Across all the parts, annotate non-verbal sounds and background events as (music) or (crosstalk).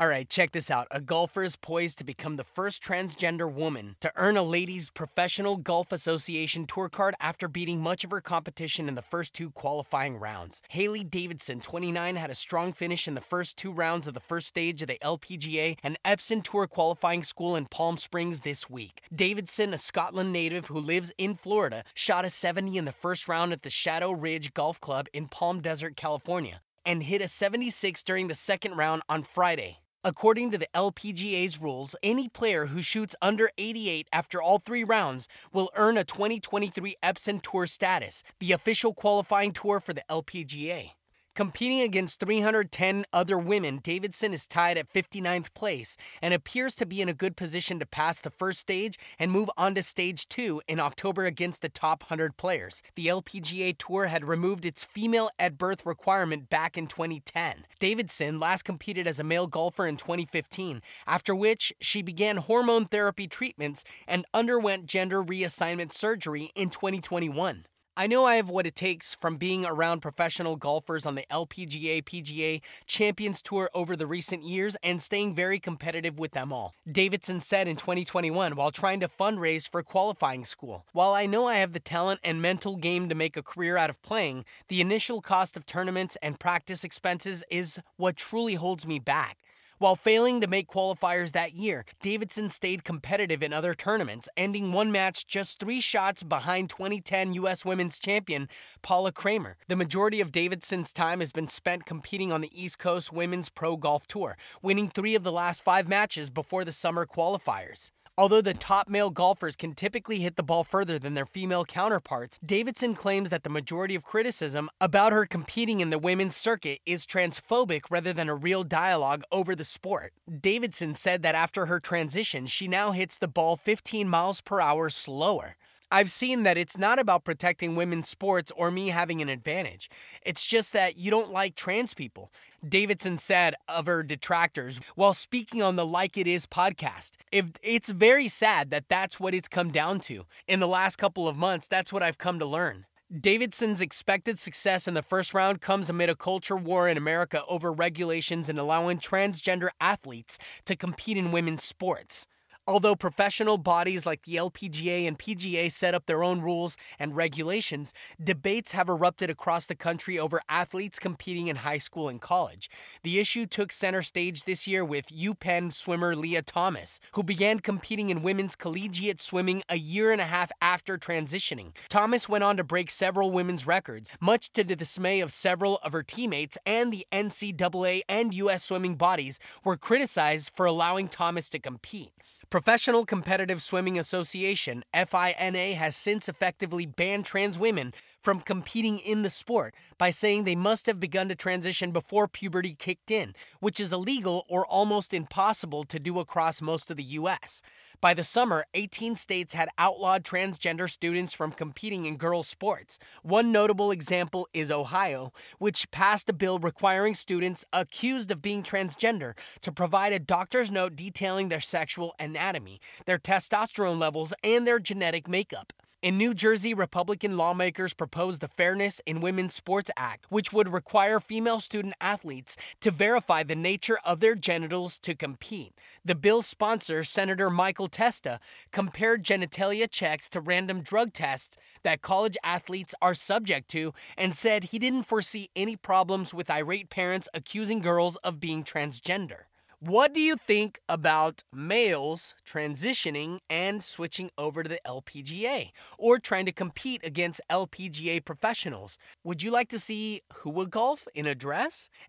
All right, check this out. A golfer is poised to become the first transgender woman to earn a Ladies Professional Golf Association tour card after beating much of her competition in the first two qualifying rounds. Hailey Davidson, 29, had a strong finish in the first two rounds of the first stage of the LPGA and Epson Tour qualifying school in Palm Springs this week. Davidson, a Scotland native who lives in Florida, shot a 70 in the first round at the Shadow Ridge Golf Club in Palm Desert, California, and hit a 76 during the second round on Friday. According to the LPGA's rules, any player who shoots under 88 after all three rounds will earn a 2023 Epson Tour status, the official qualifying tour for the LPGA. Competing against 310 other women, Davidson is tied at 59th place and appears to be in a good position to pass the first stage and move on to stage two in October against the top 100 players. The LPGA Tour had removed its female at birth requirement back in 2010. Davidson last competed as a male golfer in 2015, after which she began hormone therapy treatments and underwent gender reassignment surgery in 2021. I know I have what it takes from being around professional golfers on the LPGA PGA Champions Tour over the recent years and staying very competitive with them all. Davidson said in 2021 while trying to fundraise for qualifying school. While I know I have the talent and mental game to make a career out of playing, the initial cost of tournaments and practice expenses is what truly holds me back. While failing to make qualifiers that year, Davidson stayed competitive in other tournaments, ending one match just three shots behind 2010 U.S. Women's Champion Paula Creamer. The majority of Davidson's time has been spent competing on the East Coast Women's Pro Golf Tour, winning three of the last five matches before the summer qualifiers. Although the top male golfers can typically hit the ball further than their female counterparts, Davidson claims that the majority of criticism about her competing in the women's circuit is transphobic rather than a real dialogue over the sport. Davidson said that after her transition, she now hits the ball 15 miles per hour slower. I've seen that it's not about protecting women's sports or me having an advantage. It's just that you don't like trans people. Davidson said of her detractors while speaking on the Like It Is podcast. If it's very sad that that's what it's come down to. In the last couple of months, that's what I've come to learn. Davidson's expected success in the first round comes amid a culture war in America over regulations and allowing transgender athletes to compete in women's sports. Although professional bodies like the LPGA and PGA set up their own rules and regulations, debates have erupted across the country over athletes competing in high school and college. The issue took center stage this year with UPenn swimmer Lia Thomas, who began competing in women's collegiate swimming a year and a half after transitioning. Thomas went on to break several women's records, much to the dismay of several of her teammates, and the NCAA and U.S. swimming bodies were criticized for allowing Thomas to compete. Professional Competitive Swimming Association, FINA, has since effectively banned trans women from competing in the sport by saying they must have begun to transition before puberty kicked in, which is illegal or almost impossible to do across most of the US. By the summer, 18 states had outlawed transgender students from competing in girls' sports. One notable example is Ohio, which passed a bill requiring students accused of being transgender to provide a doctor's note detailing their sexual anatomy anatomy, their testosterone levels, and their genetic makeup. In New Jersey, Republican lawmakers proposed the Fairness in Women's Sports Act, which would require female student athletes to verify the nature of their genitals to compete. The bill's sponsor, Senator Michael Testa, compared genitalia checks to random drug tests that college athletes are subject to and said he didn't foresee any problems with irate parents accusing girls of being transgender. What do you think about males transitioning and switching over to the LPGA or trying to compete against LPGA professionals? Would you like to see Hua Golf in a dress? (laughs)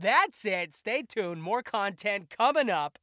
That's it. Stay tuned. More content coming up.